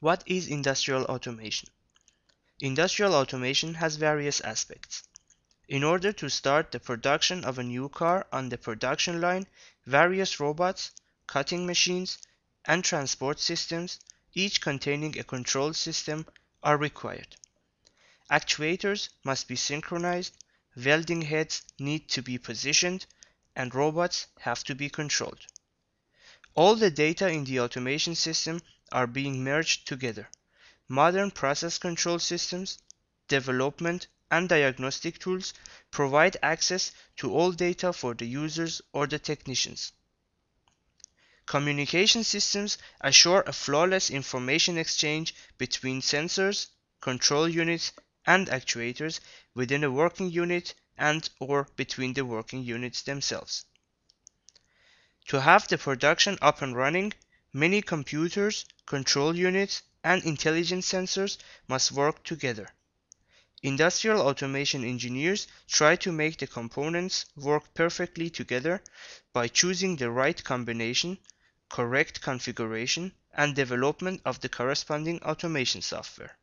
What is industrial automation? Industrial automation has various aspects. In order to start the production of a new car on the production line, various robots, cutting machines, and transport systems, each containing a control system, are required. Actuators must be synchronized, welding heads need to be positioned, and robots have to be controlled. All the data in the automation system are being merged together. Modern process control systems, development, and diagnostic tools provide access to all data for the users or the technicians. Communication systems assure a flawless information exchange between sensors, control units, and actuators within a working unit and or between the working units themselves. To have the production up and running, many computers, control units, and intelligence sensors must work together. Industrial automation engineers try to make the components work perfectly together by choosing the right combination, correct configuration, and development of the corresponding automation software.